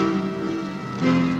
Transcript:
Música